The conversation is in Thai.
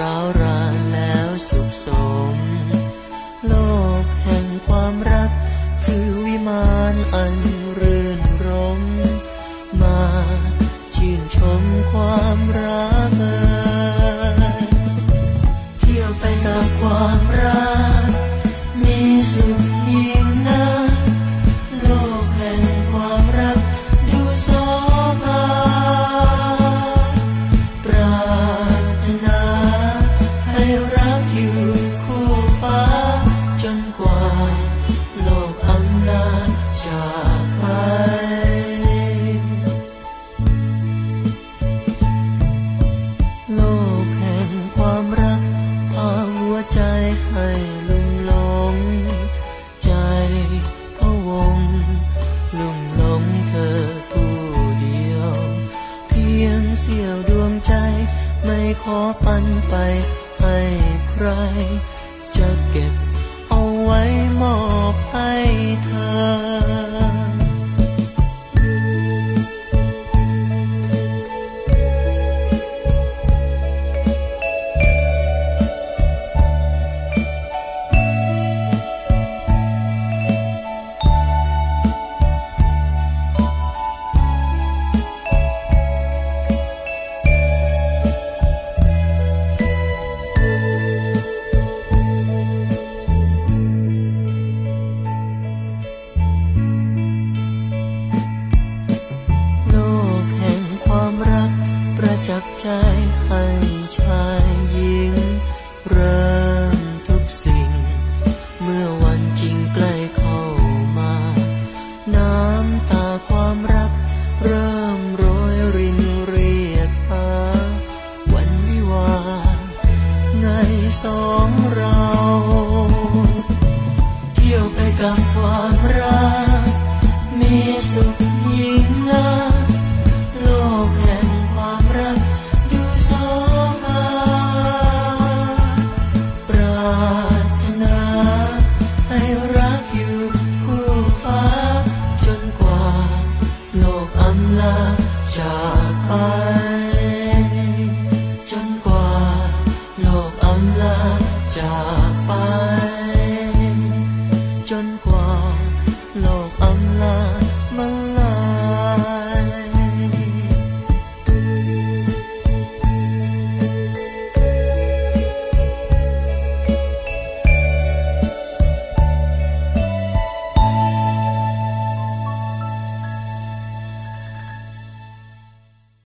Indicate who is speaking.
Speaker 1: ร้าวรานแล้วสุขสม โลกแห่งความรัก คือวิมานอันรื่นรม มาชื่นชมความรัก ลุ่มหลง ใจพะวง ลุ่มหลงเธอผู้เดียว เพียงเสี้ยวดวงใจ ไม่ขอปันไปให้ใคร จะเก็บเอาไว้มอบให้เธอ 将心交予你。 자.